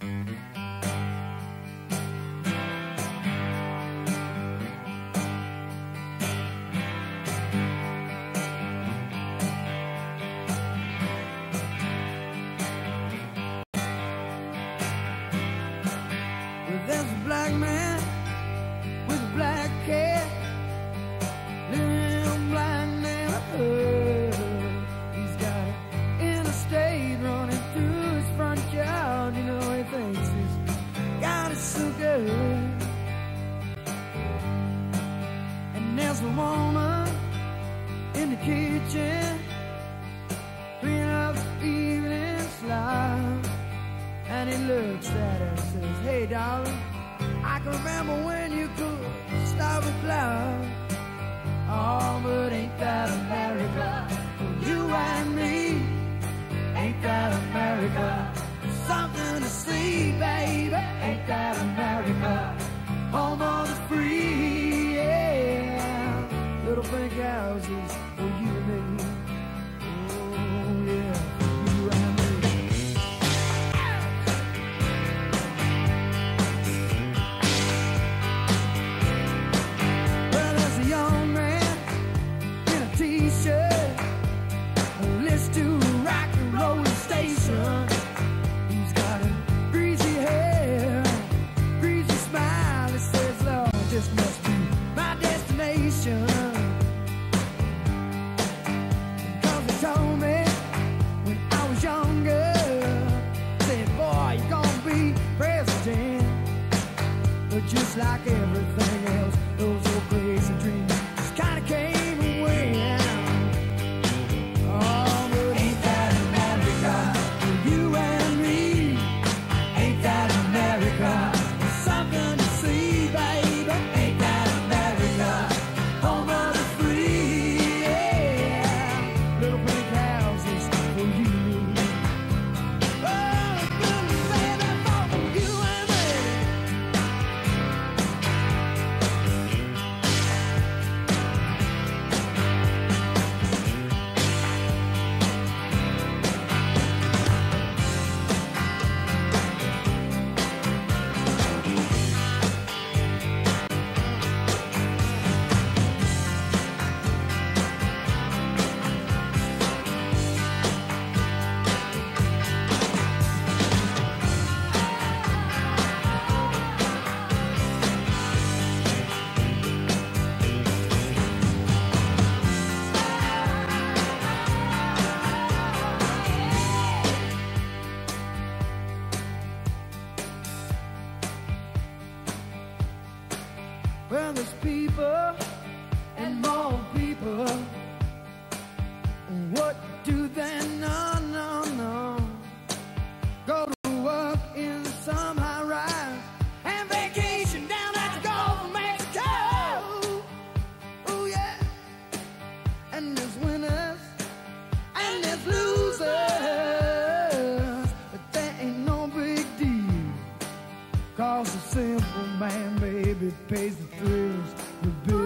Mm-hmm. Looks at her and says, Hey, darling, I can remember when you could stop a cloud. Oh, but ain't that America? For you and me, ain't that America? Something to see, baby, ain't that America? Home of the free, yeah. Little pink houses just like everything Well, there's people and more people. What do they know? No, no. Go to work in some high rise and vacation down at the Gulf of Mexico. Oh, yeah. And there's baby, pays the thrills,